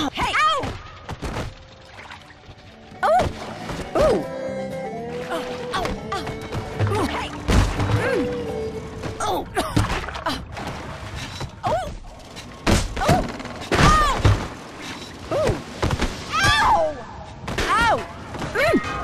Oh, hey! Ow! Oh! Ooh! Oh, ow, ow. Hey! Mm. Oh! Mm.